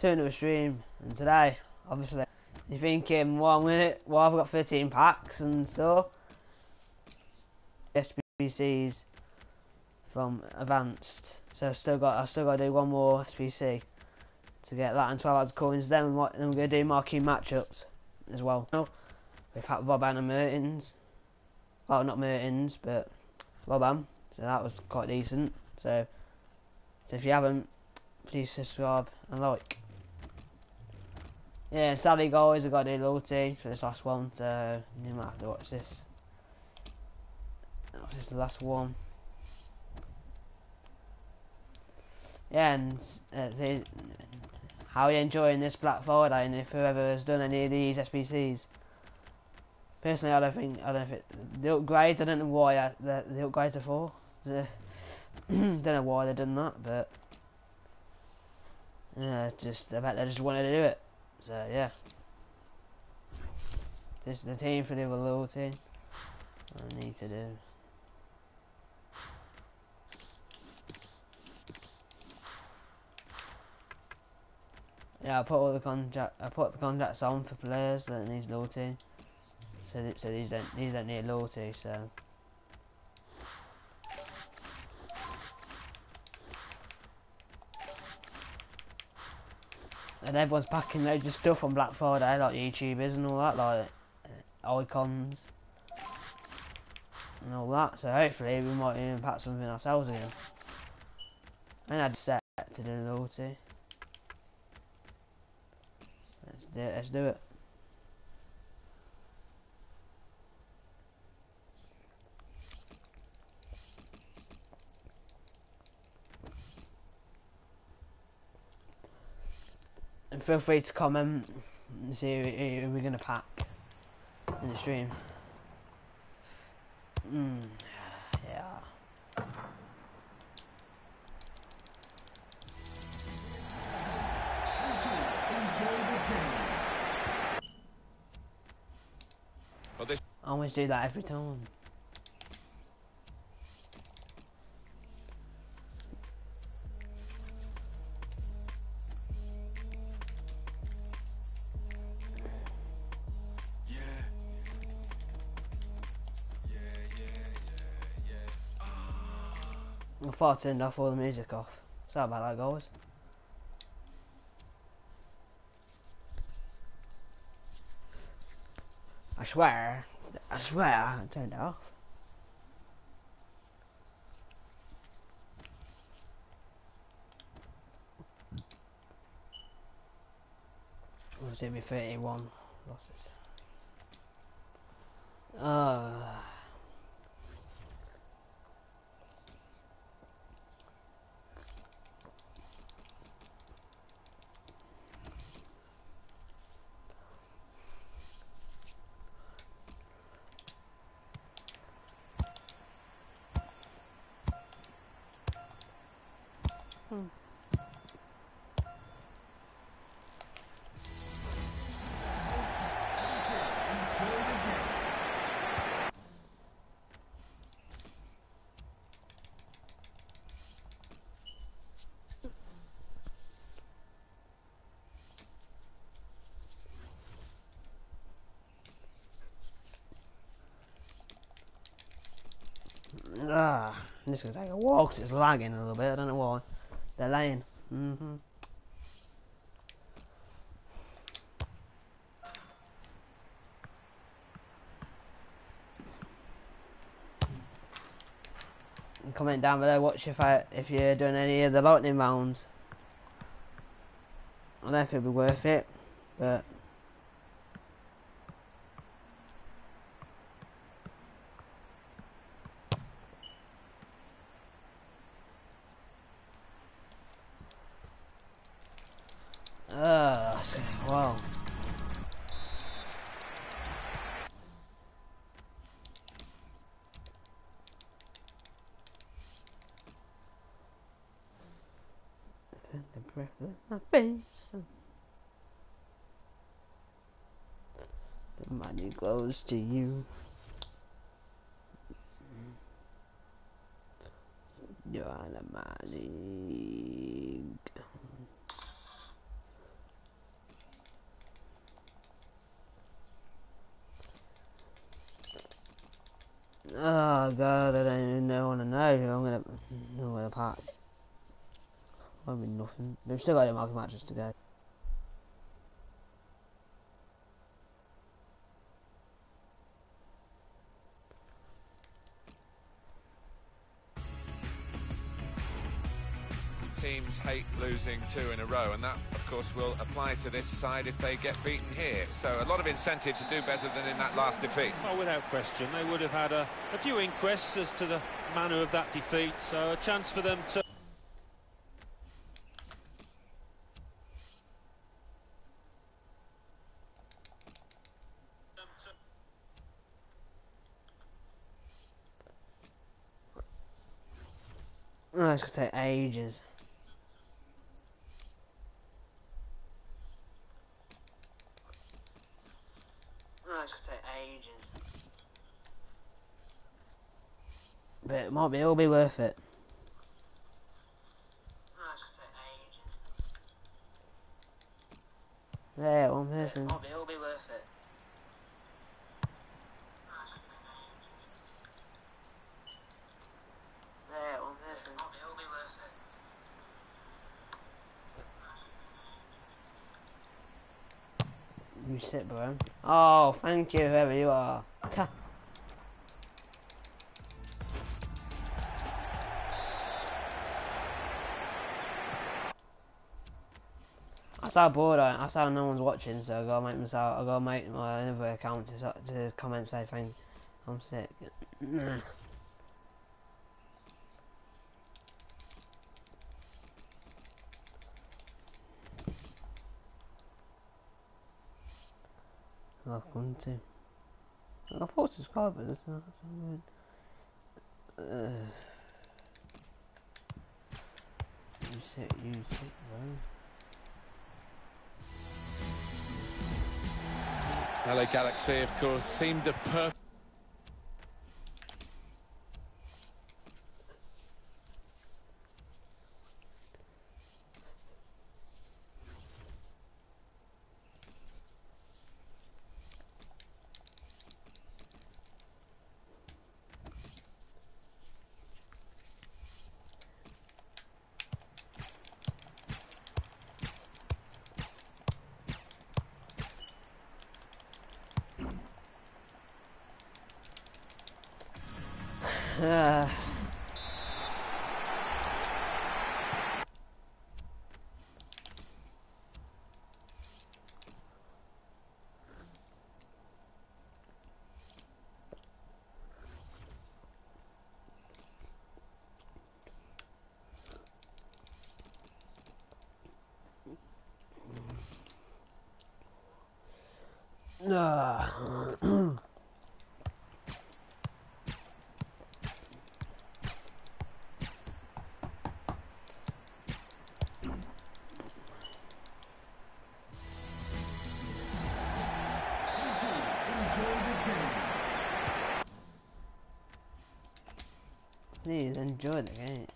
to another stream, and today, obviously, you're thinking, um, well, I'm gonna, well, I've got 13 packs and stuff. SBCs from advanced, so I've still got, I've still got to do one more SBC to get that and 12 hours of coins. Then, what, then we're gonna do marquee matchups as well. We've had Boban and Mertens. Well, not Mertens, but Boban. So that was quite decent. So, so if you haven't, please subscribe and like. Yeah, sadly guys, I've got to do loyalty for this last one, so you might have to watch this. This is the last one. Yeah, and uh, how are you enjoying this Black Friday? And if whoever has done any of these SBCs? personally, I don't think I don't think the upgrades. I don't know why I, the, the upgrades are for. The, don't know why they've done that, but yeah, just I bet they just wanted to do it. So yeah, this is the team for the loyalty. I need to do. Yeah, I put all the contract. I put the contracts on for players that needs loyalty. So, th so these don't these don't need loyalty. So. And everyone's packing loads of stuff on Black Friday, like YouTubers and all that, like uh, icons and all that. So hopefully we might even pack something ourselves again. And I'd set to do loyalty. Let's do it. Let's do it. Feel free to comment and see who, who we're gonna pack in the stream. Mm, yeah. I always do that every time. Thought I turned off all the music off. Sorry about that, guys. I swear, I swear I turned it off. Was it me 31 losses? Uh, Ah, this is gonna take a 'cause it's lagging a little bit. I don't know why. They're laying. Mhm. And Comment down below. Watch if I if you're doing any of the lightning rounds. I don't know if it'll be worth it, but goes to you. You're out of my league. Oh god, I don't even know want to know. I'm gonna, I'm gonna pass. I'll be nothing. We've still got a market matches to go. Losing two in a row, and that, of course, will apply to this side if they get beaten here. So a lot of incentive to do better than in that last defeat. Oh, without question. They would have had a, a few inquests as to the manner of that defeat, so a chance for them to... Oh, it's gonna take ages. Oh, it's gonna take ages. But it might be, it'll be worth it. It's gonna take ages. There, one person. It'll be worth it. There, one person. It'll be worth it. You sit, bro. Oh, thank you, whoever you are. That's bored I. That's how no one's watching, so I gotta make myself. I gotta make my another account to, to comment say things. I'm sick. Welcome to. I thought subscribers. That's not so good. Uh, you sit. You sit, bro. LA Galaxy, of course, seemed a perfect. Uh, enjoy the game.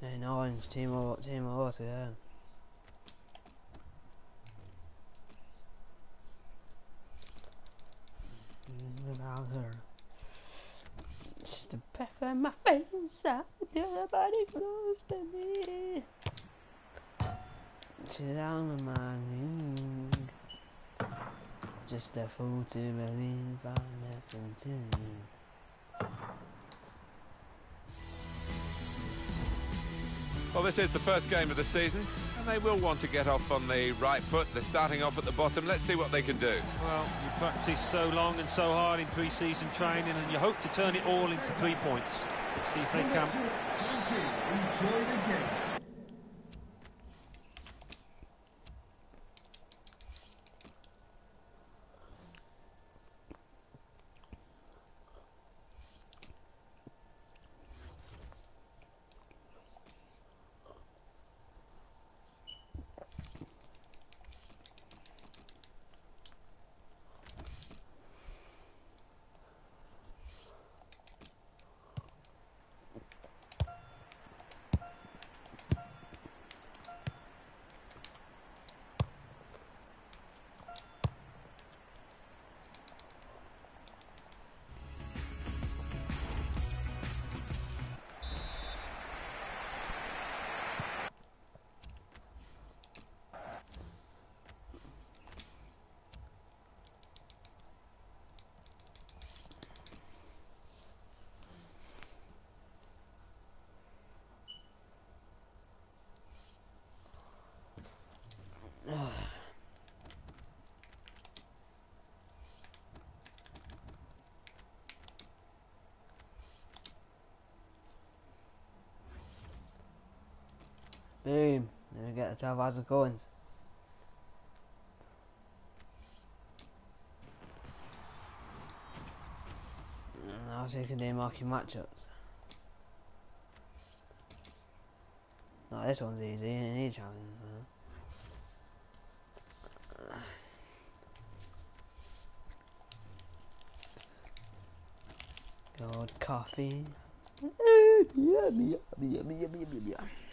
And orange team more team to go. Without her. Just a breath in my face, I feel her body close to me. Sit on my knee. Just a fool to believe I'm nothing to you. Well, this is the first game of the season, and they will want to get off on the right foot. They're starting off at the bottom. Let's see what they can do. Well, you practice so long and so hard in pre-season training and you hope to turn it all into three points. See if they can. Thank you. Enjoy the game. Chav, how's it going? Mm, I'll take a marquee matchups. No, this one's easy, Need challenge. Huh? Gold coffee. yummy, yummy, yummy, yummy, yummy.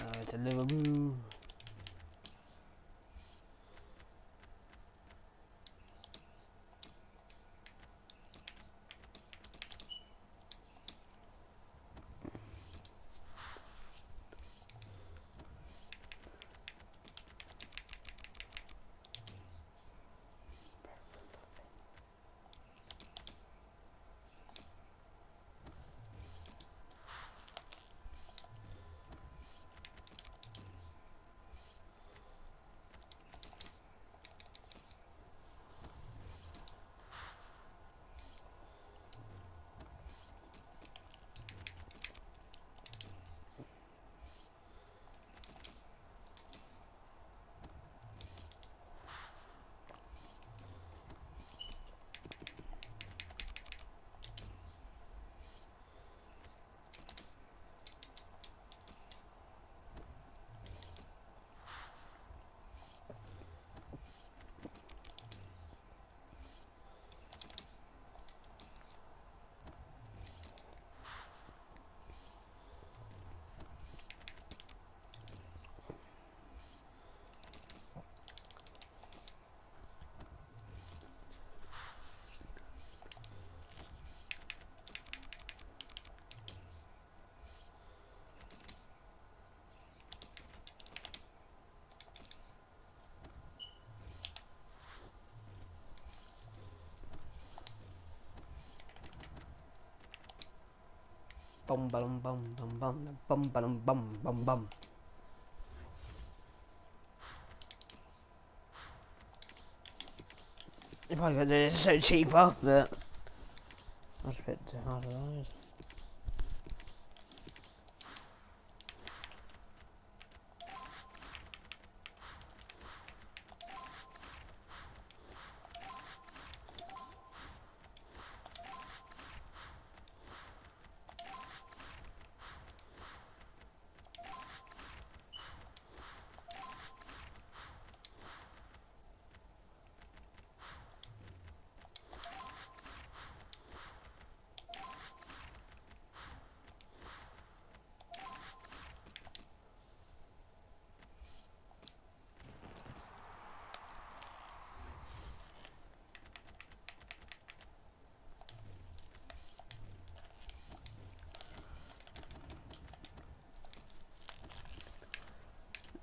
Uh, it's a Liverpool. Bum bum bum bum bum bum bum bum bum bum. You probably got this so cheaper, but that's a bit too hard of those.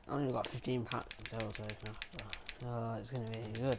I only got 15 packs total so far. Oh, it's gonna be good.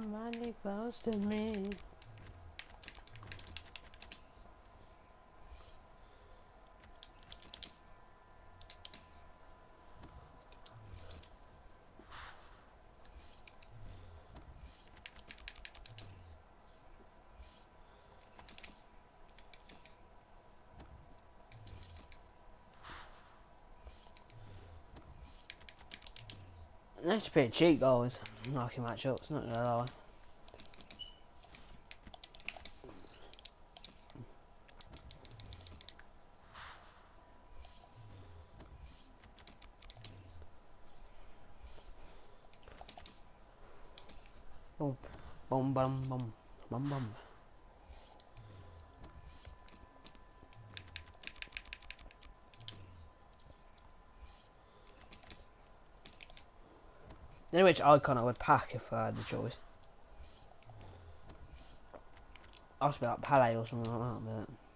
Somebody close to me. That's pretty cheap goals. Marquee matchups, not gonna lie. Boom, boom, bum, bum, bum, bum. You know which icon I would pack if I had the choice? I was about Pele or something like that, but...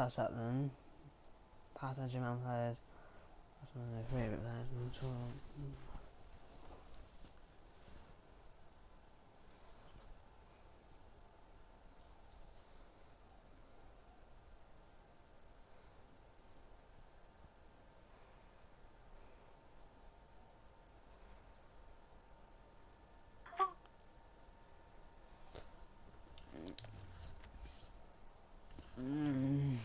That's that then. Pass on German players. That's one of my favourite players. Mm.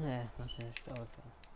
Yeah, that's finished. Okay. god. That'd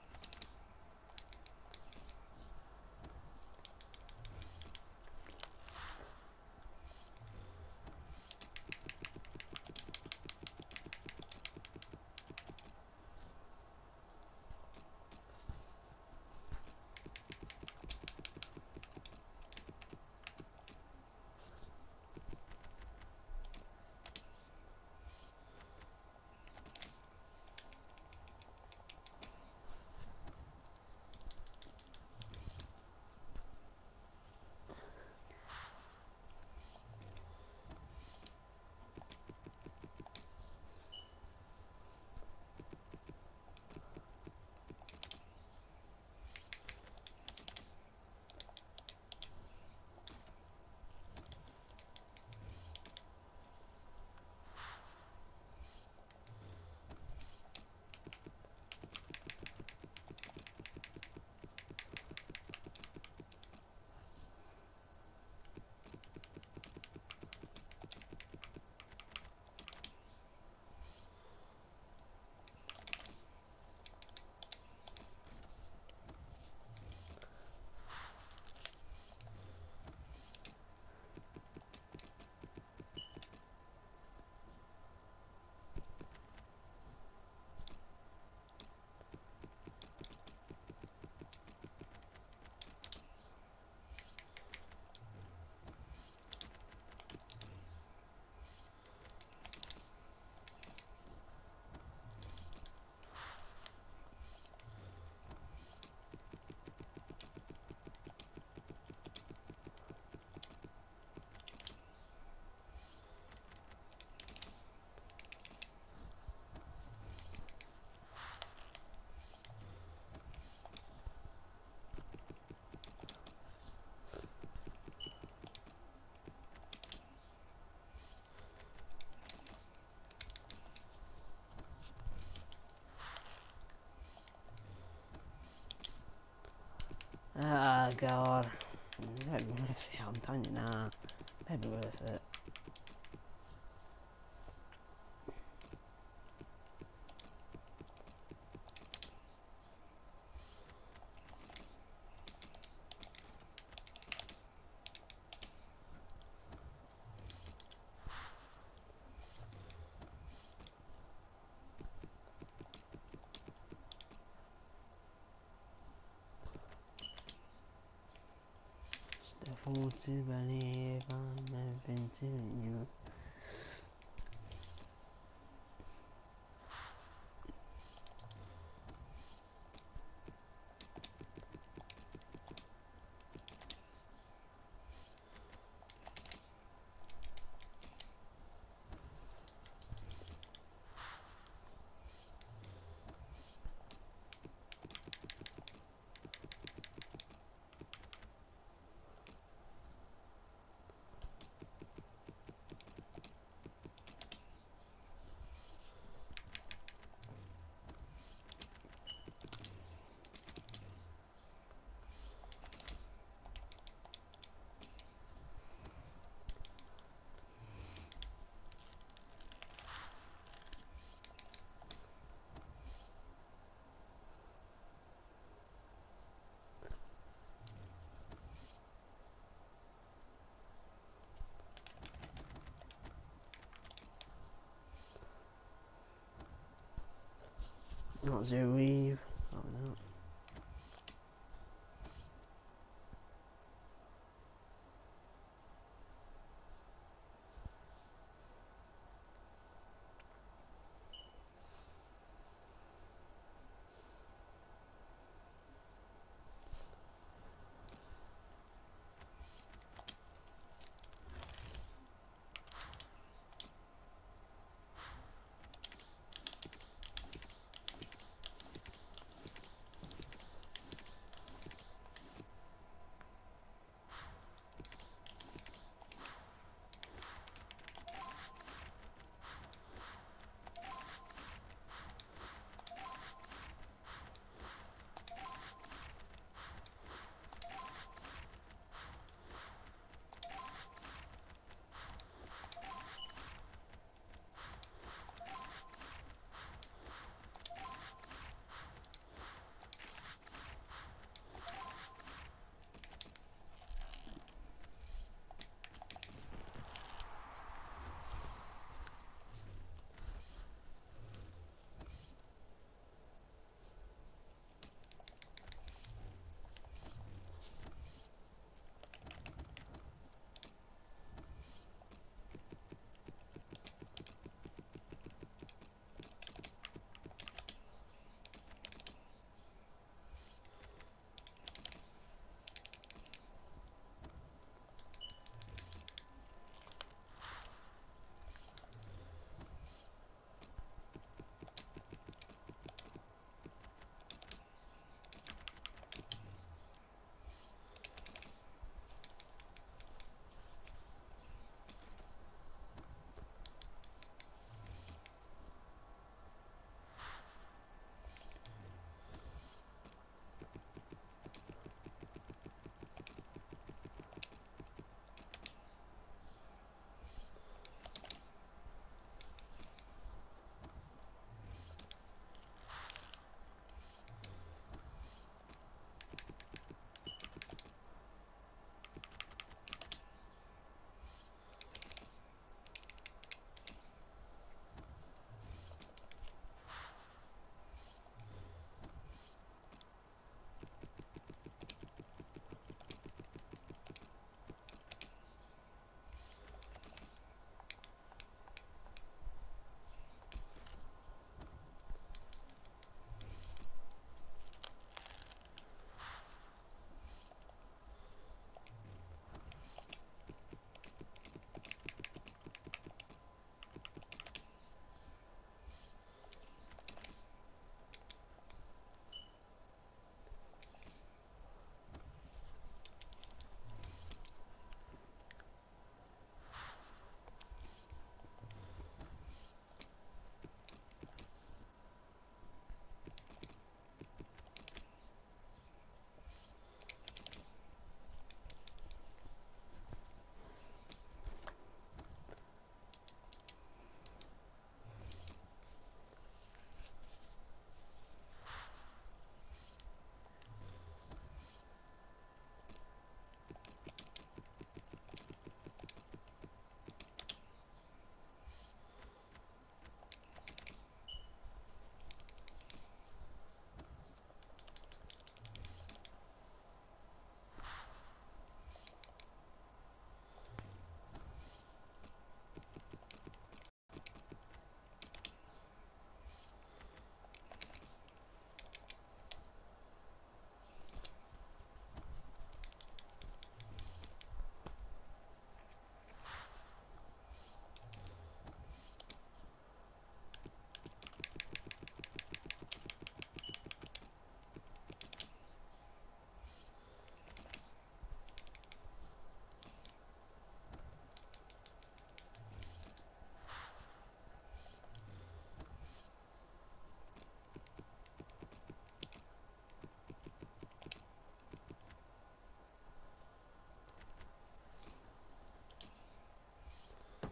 Ah, oh, God. I'm done with it. Now. I'm be worth it. Not zero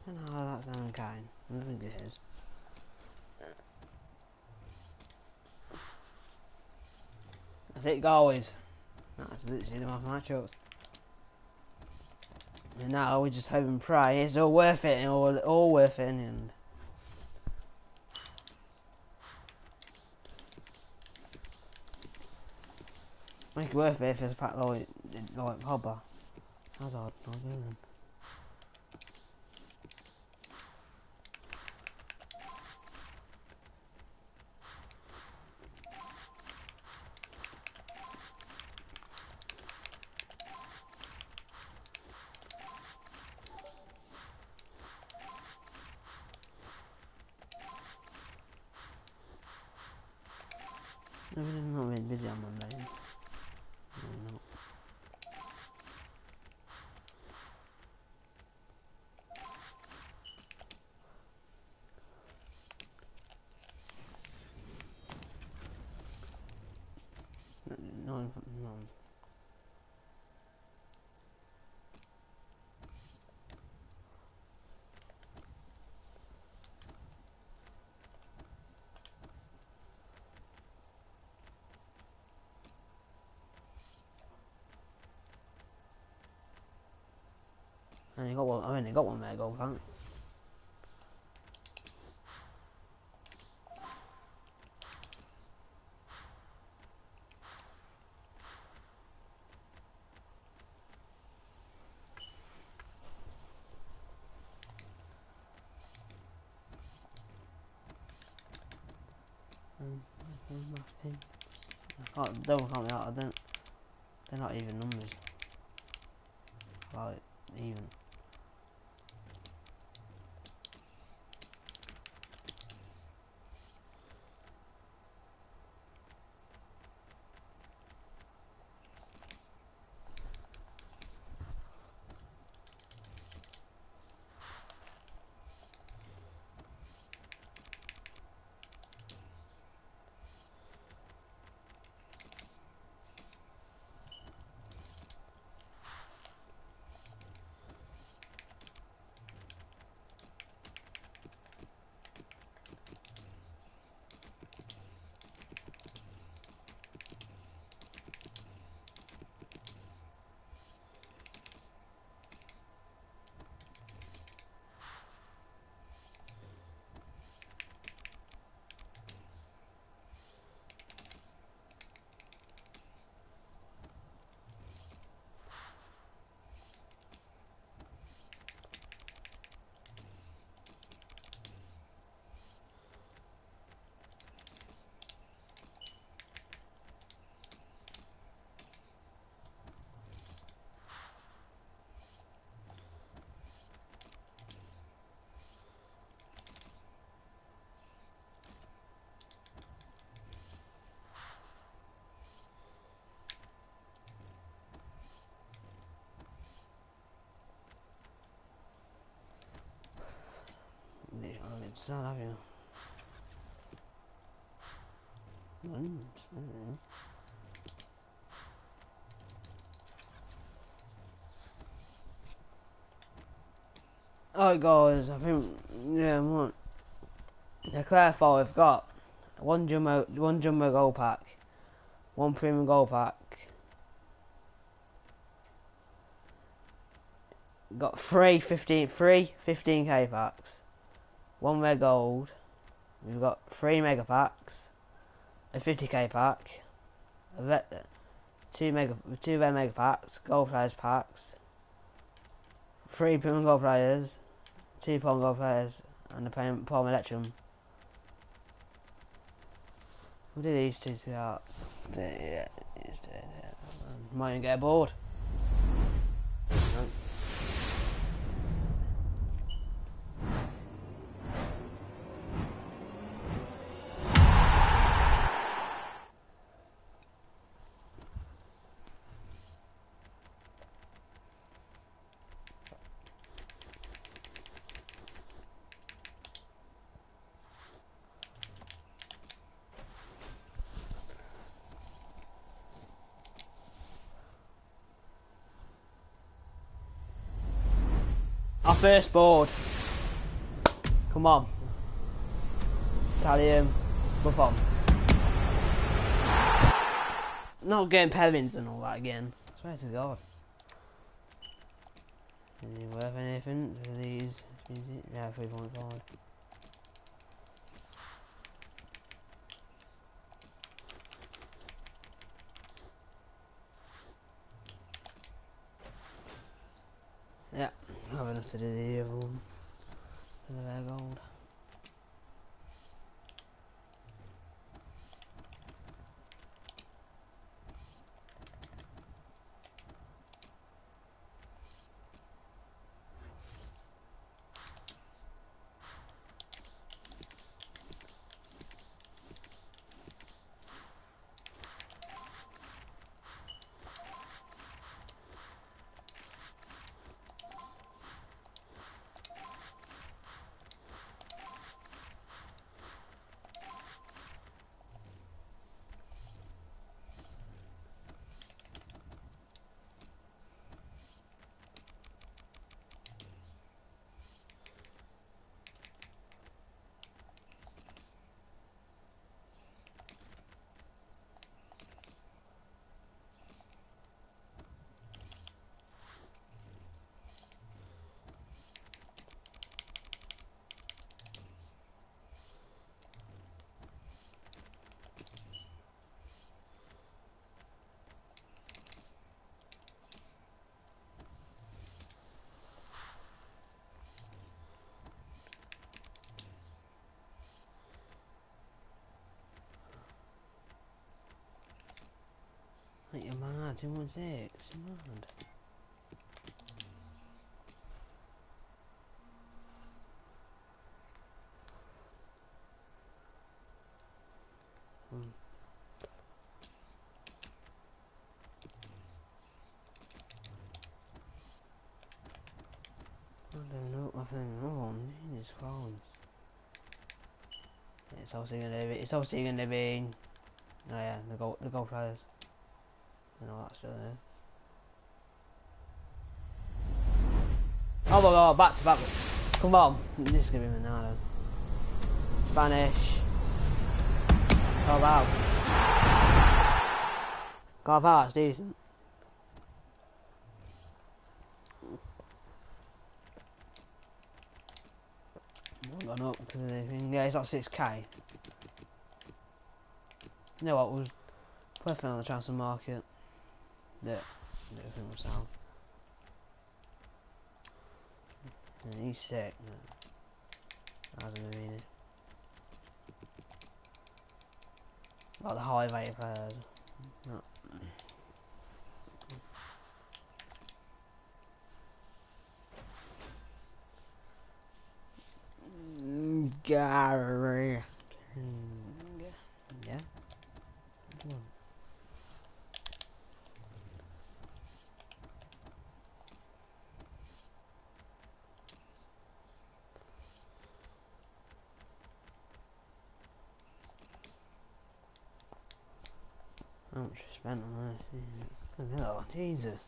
don't know how that's going kind. I don't think it is. That's it, guys. That's literally the most matchups. And now we just hope and pray it's all worth it and all, all worth it end. Make it worth it if it's a pack like, like Hobber. Hazard, not good. I'm not really busy on Monday. No, no. No, no, no. I only got one. I only got one mega gold, haven't I? Um, where's my pin? Oh, can't, don't count me out. I don't. They're not even numbers. Like even. I'm upset, have you? Mm, it's- Alright guys, I think yeah I'm what to clarify we've got one jumbo one jumbo gold pack, one premium gold pack, got three 15 three 15k packs, one red gold, we've got three mega packs, a 50k pack, a two mega two red mega packs, gold players packs, three premium gold players, two palm gold players, and a palm electrum. What did these two see out? Yeah, yeah. Um, Might even get bored. First board. Come on. Italian. Buffon. Not getting Pevins and all that again. I swear to God. Is it worth anything these? Yeah, 3.5. Yeah, have enough to Like you're mad, 216, you're mad. Hmm. I don't know, I oh, Jesus Christ. It's obviously gonna be, it's obviously gonna be, oh yeah, the goal, the goal players all that stuff there. Oh my god, oh, back to back. Come on, this is gonna be Ronaldo. Spanish. Carval. Carval's decent. Gone up because of. Yeah, he's not 6k. You know what, was perfect on the transfer market. Yeah, everything was out. And he's sick. No. Hasn't been it. Like the high players. No. Mm. Gary. Yeah. Come on. How much I spent on this? Look at that, Jesus.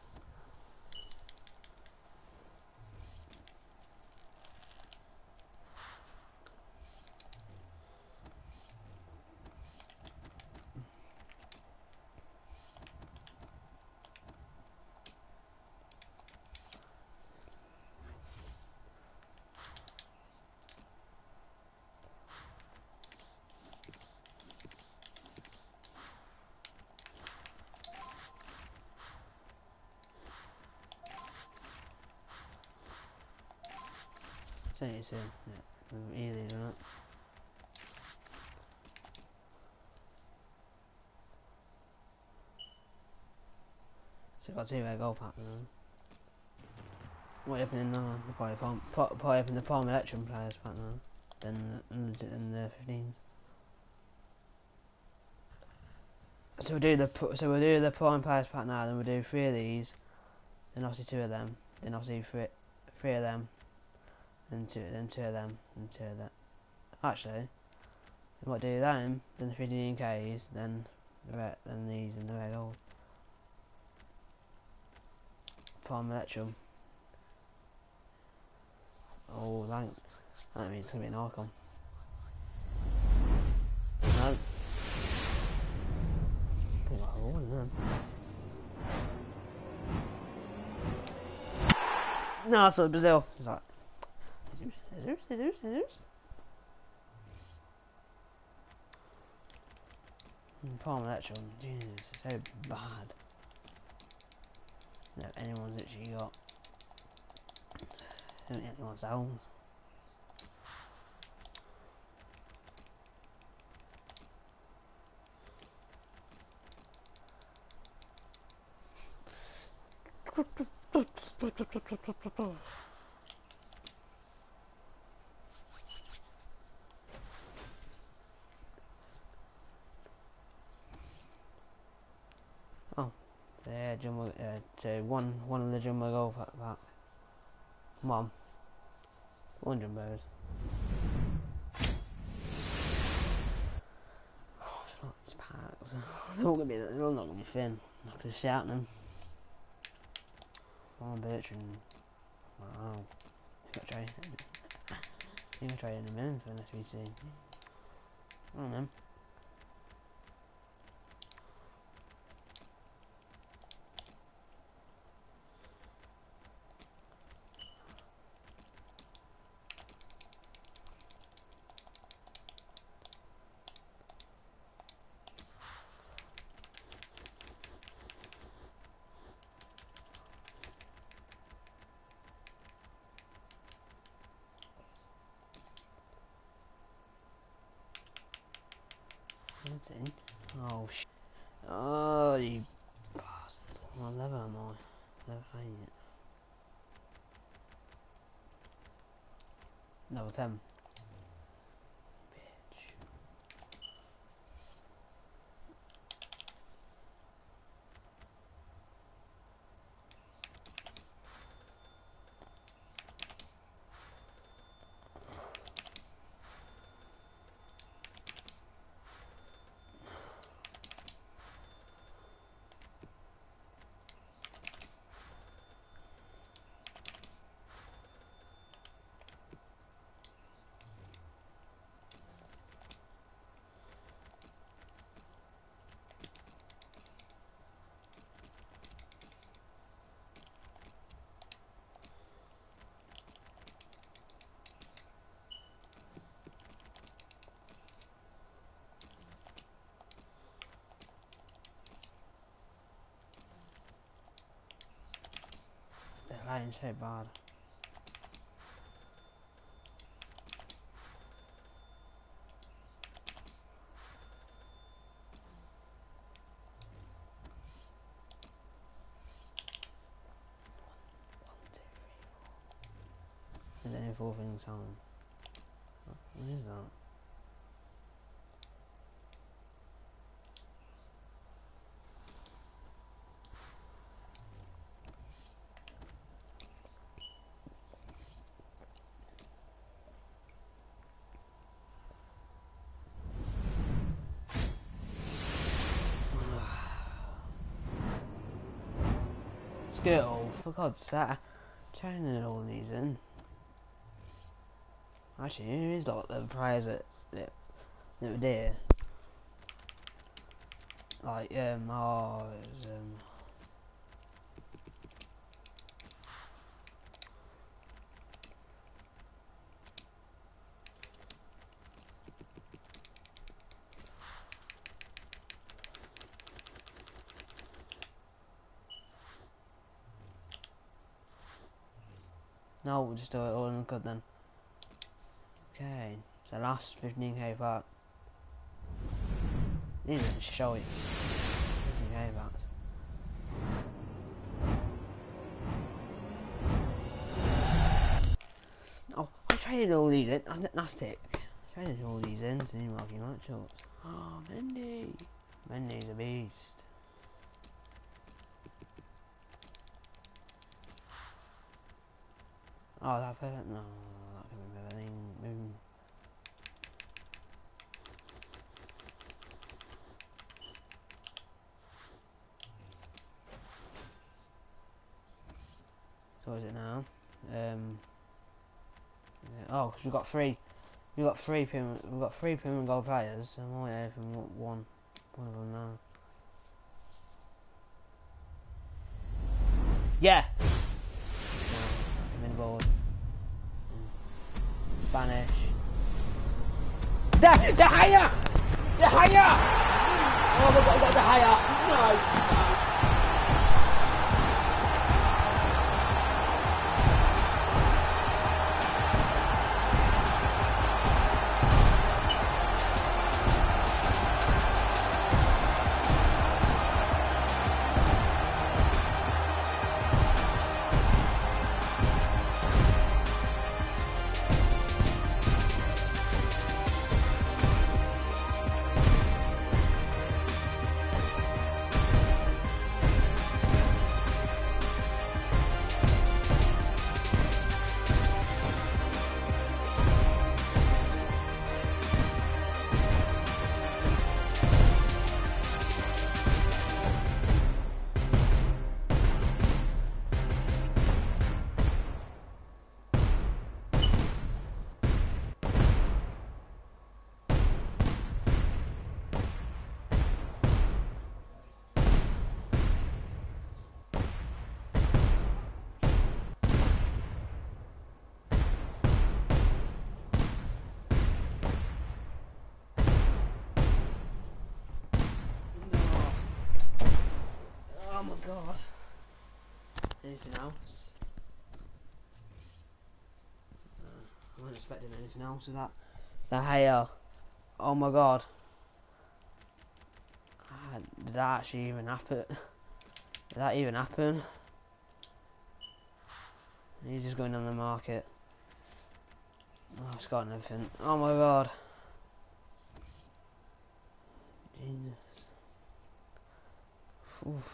It's in. Yeah. Easy, isn't? So I've got two red gold pack now. What happened in uh, the probably farm probably happened the farm election players pack now. Then the, in the fifteens. So we'll do the so we'll do the prime players pack now, then we'll do three of these, then obviously two of them, then obviously three three of them, then two then two of them, then two of that. Actually, we might do them, then the 15 Ks, then the red, then these and the red gold. Prime Electrum. Oh, thank, That means it's gonna be an Archon. No. A then. No, so Brazil. It's like Jesus, Jesus, Jesus, Jesus. Mm, Palm Electron, Jesus, it's so bad. No, anyone's actually got. Anyone's owns. Oh, yeah, jumbo, uh, to one, one of the golf back, back. Mom, one jumbos. Oh, it's not. They're gonna be, they're not gonna be thin. I'm not gonna shout them. Oh, Bertrand. Wow. You gotta try. Gotta try in a minute for an SBC. I don't know. What's in? Oh sh. Oh, you bastard. What level am I? Level 8. Level 10. Bitch. The line's so bad. Only four things on. What is that? Skill, for God's sake. Turning all these in. Actually, who is like the players that, that, that were? Like, um, oh, was, um... No, we'll just do it all in good then. Okay, so last 15k back. These are show you. 15k backs. Oh, I traded all these in. That's tick. Traded all these in to new marquee matchups. Oh, Mendy. Mendy's a beast. Oh, that perfect. No. So is it now? Um, yeah, Oh, 'cause we've got three. We've got three Premier. We've got three Premier Goal players, we're here from one. One of them now. Yeah. Board. Spanish. De De Gea! De Gea! Oh my God, De Gea! No. Expecting anything else with that. The hair. Oh my god. Ah, Did that actually even happen? Did that even happen? He's just going on the market. Oh, it's got nothing. Oh my god. Jesus. Oof.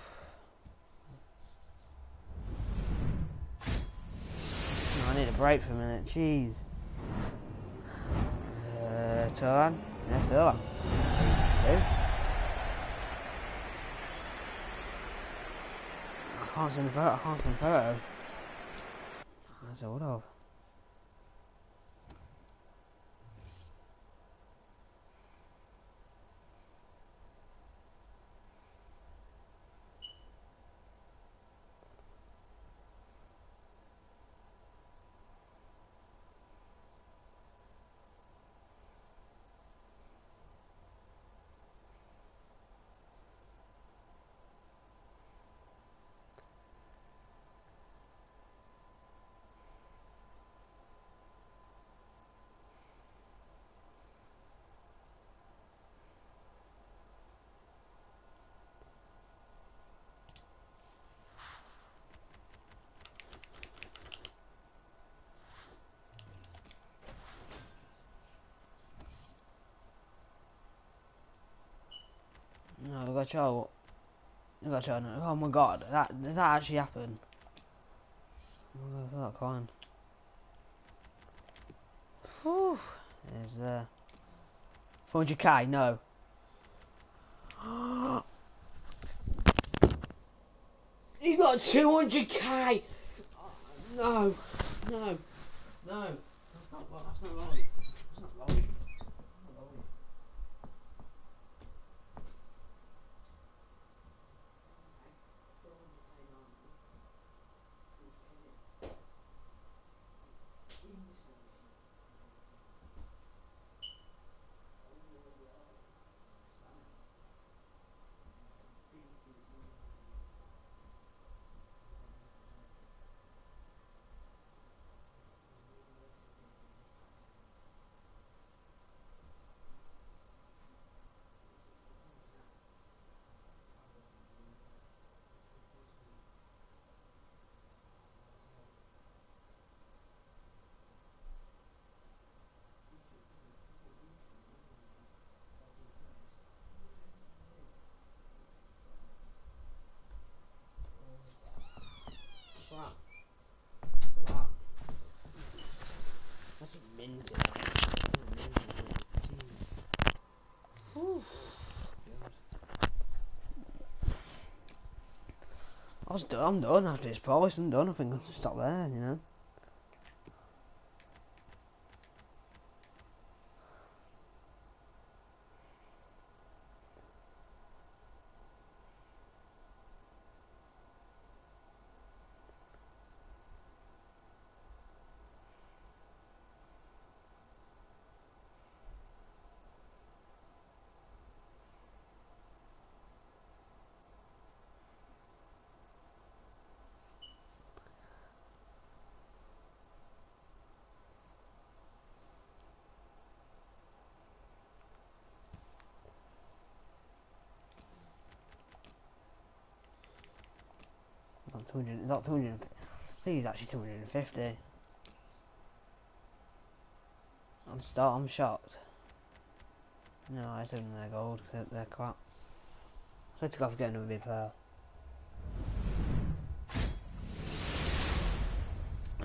I need a break for a minute. Jeez. Uh, Turan. Yes, Turan. Two. I can't photo. I can't a photo. That's all of. I got show. I got. No. Oh my god, that that actually happen? Oh my god, I feel like crying. Whew. There's uh 400k, no. you got 200k! No, no, no. That's not, that's not right. That's not right. That's not right. Wow. Wow. That's minty. I was done, I'm done after this I'm done, I think I'll stop there, you know. on, 200, it's not 200, I think he's actually 250. I'm start, I'm shocked. No, I assume they're gold, they're crap. So to go for getting another big player.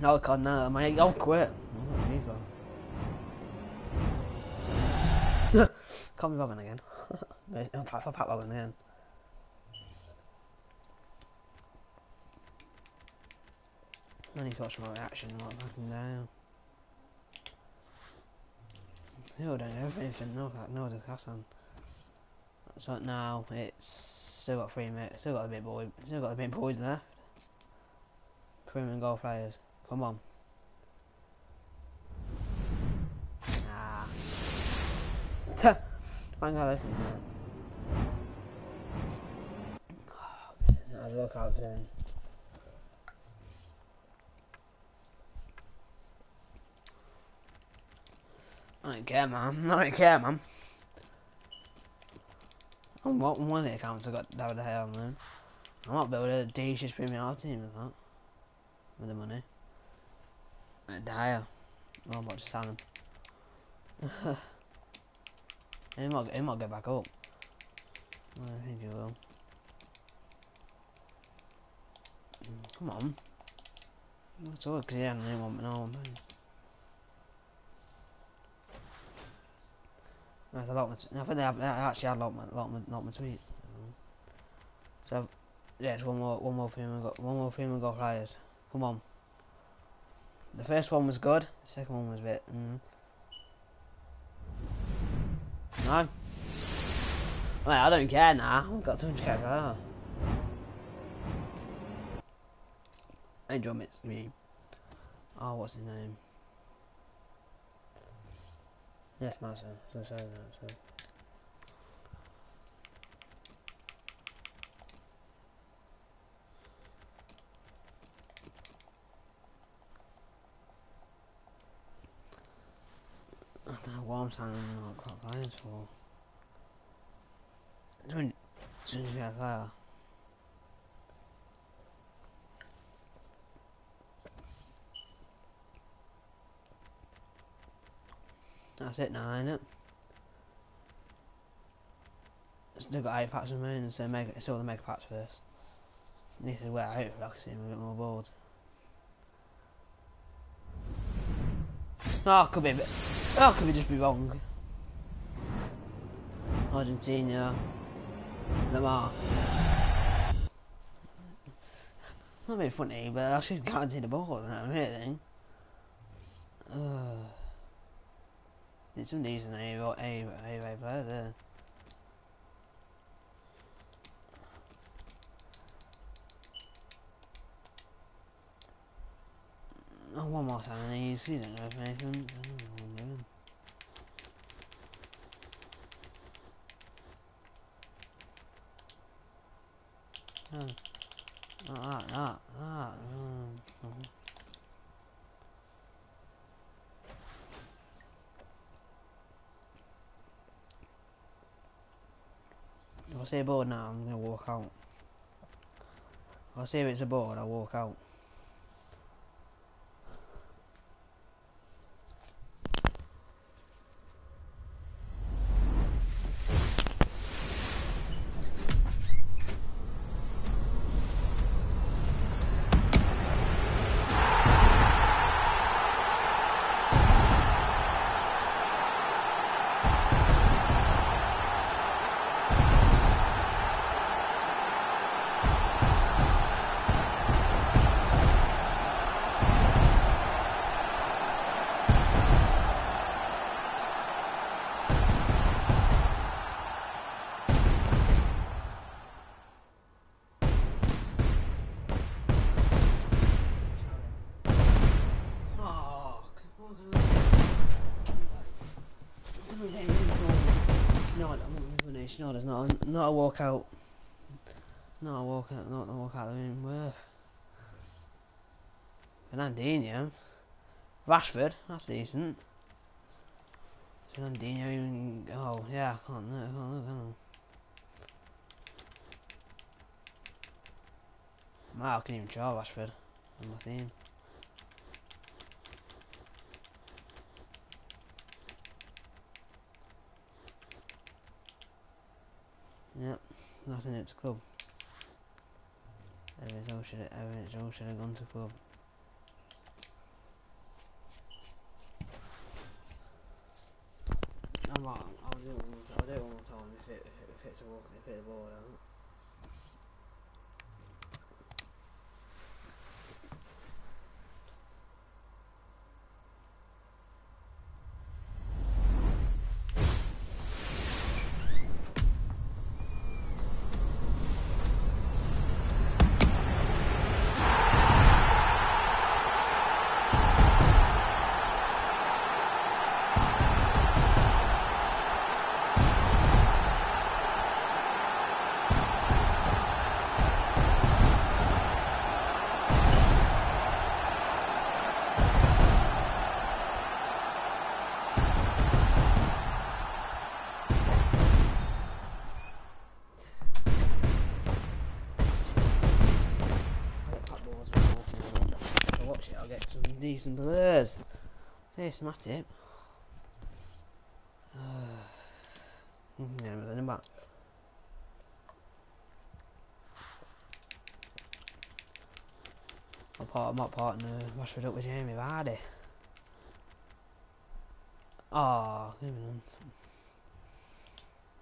No, God, no, mate, I'll quit. Oh, FIFA. Can't be bothered again. I'll pack Robin again. I need to watch my reaction what happened now. Still don't know anything, no, no, Hassan. So now it's still got three minutes, still got a bit boy, still got a bit boys left. Men goal players, come on. Ah. Thank God, listen. I'll look out soon. I don't care, man. I don't care, man. I'm what one of accounts I got down the hell, man. I might build a decent Premier team with that. With the money. And Dyer. Oh, I'm about to sign him. he, might, he might get back up. I think he will. Mm, Come on. That's all, because he hasn't really want me no There's a lot of, I think they have they actually had a lot, of- lot, of- lot of tweets. So, yeah, it's one more, one more female, go, one more female go flyers. Come on. The first one was good. The second one was a bit. Mm. No. Well, I don't care now. I've got 200k for that. Angel me. Oh, what's his name? Yes, Master. So sorry. So. I don't I'm got clients for. Soon as you get there. That's it now, ain't it? Still got eight packs remaining, so make it's all the mega packs first. This is where I hope I can see a bit more boards. Oh, could be a bit. Oh, could be just be wrong. Argentina. Lamar. Not being funny, but I should guarantee the ball and that really. Ugh. Did some decent A A A A players there. Oh, one more time, know anything. I don't I'm doing. Oh, not that, that, that. Um, mhm. If I see a board now, I'm gonna walk out. If I see if it's a board, I'll walk out. No, there's not. Not a walkout. Not a walkout. Not a walkout. I mean, worth. Fernandinho. Rashford. That's decent. Fernandinho even. Oh yeah, I can't look. I can't look. Can Wow, I can even try Rashford on my team. Yep, nothing at club. Everything's all should all should have gone to club. I'm right, I'll do it one more, time if it if it if it's a walk if it's a ball. I watch it, I'll get some decent blurs. This Matip. yeah, but then back. My part, my partner, Rashford up with Jamie Vardy. Ah, oh, an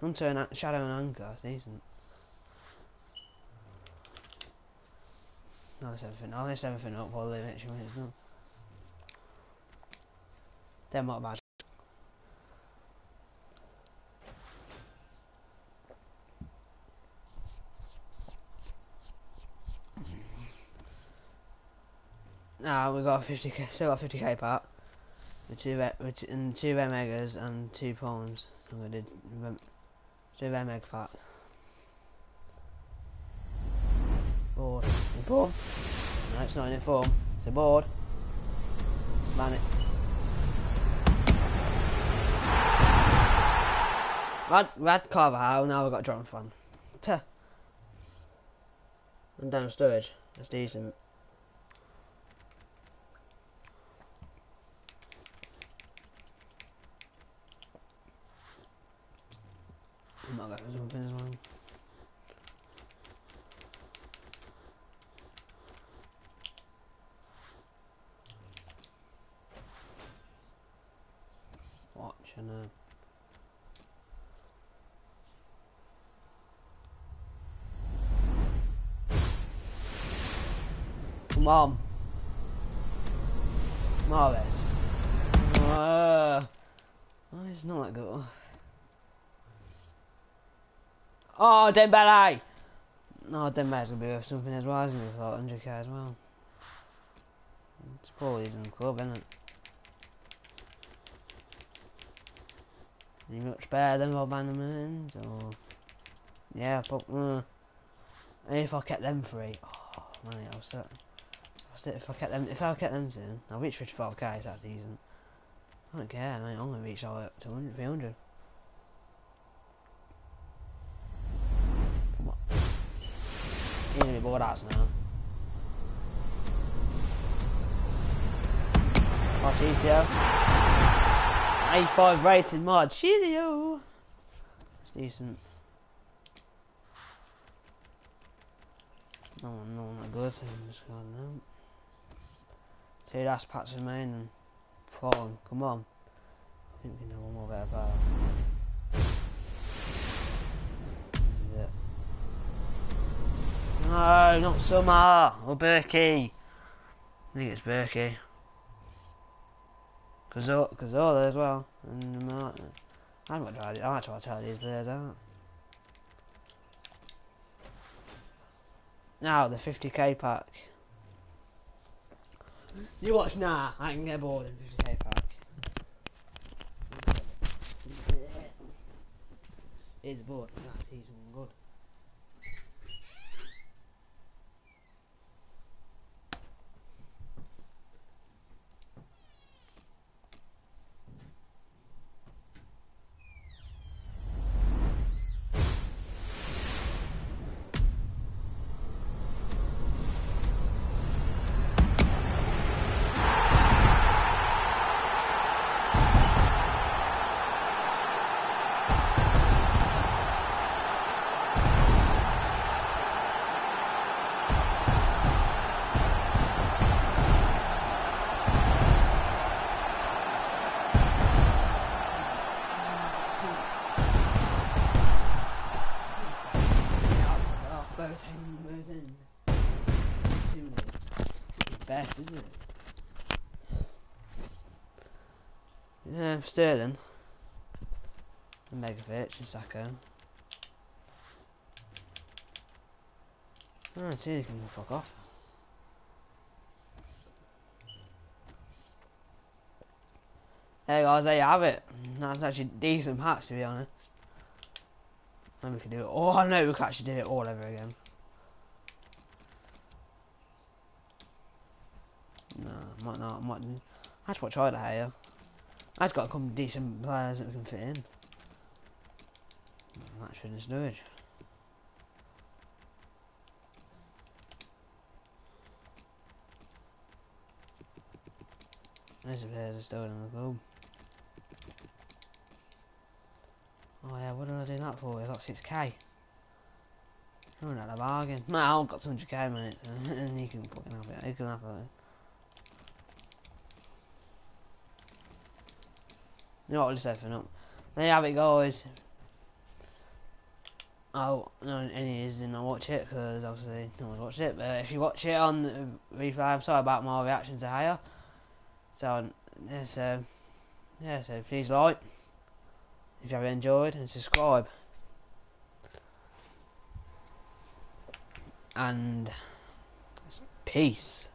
Hunter and An- Shadow and Anchor, decent. No, that's everything. Oh, I'll list everything oh, up while they mention when it's done. Denmark badge. Now we got a 50k, still got a 50k part with two with and two megas and two poems. I'm gonna do two meg pack. Board. Inform. No, it's not an inform. It's a board. Span it. Rad, Rad Carvajal, now we've got John Fan. Tuh. And down storage. That's decent. I might go for something as well. Watch and uh, Come on. Marves. Uh, oh, it's not that good. Oh, Dembele! No, Dembele's gonna be worth something as well, isn't he? For 100k as well. It's probably in the club, isn't it? He much better than Rob Vandermans, or... Yeah, but, uh, if I kept them free, oh, man, I was certain. I was if I kept them, if I kept them soon, I'll reach 55k, so that's decent. I don't care, mate, I'm gonna reach all up to 100, 300. Come on. He's gonna be bored ass now. Oh, Cheesio. 85 rated mod. Cheesio. It's decent. No no that good. So I'm just Two that's Patrick Main Fulham. Come on. I think we one more better player. Uh, this is it. No, not Summer or Berkey. I think it's Berkey. Cazorla as well. And. I'm not trying. I might try to tell these players out. Now the 50k pack. You watch now. I can get bored in 50k pack. Here's the board. That's he's one good. Yeah, Sterling. And Megavic and Sacco. Oh, see, can fuck off. Hey guys, there you have it. That's actually decent patch to be honest. Maybe we can do it. Oh, I know we can actually do it all over again. No, might not. Might. I just want to try the eh, hair. I've got some decent players that we can fit in. That shouldn't do it. There's the players still in the club. Oh yeah, what did I do that for? It's like 6k. Oh, not a bargain. No, I've got 200k minutes, and you can fucking have it. You can have it. What, I'll just open up. There you have it, guys. Oh, no, any you didn't watch it, because obviously no one watched it, but if you watch it on the replay, I'm sorry about my reaction to Haya. So, yeah, uh, so, yeah, so please like, if you have enjoyed, and subscribe. And, peace.